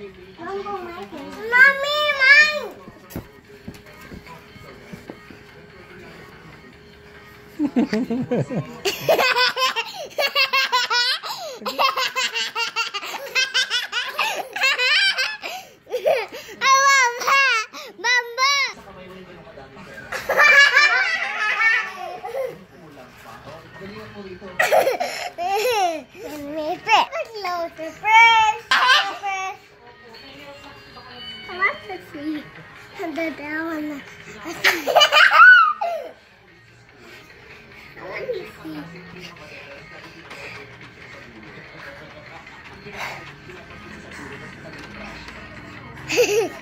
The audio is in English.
Mommy, mine. I love her, Mama. Make it. Load the bread. free. The bell and the... Let see. Hehehe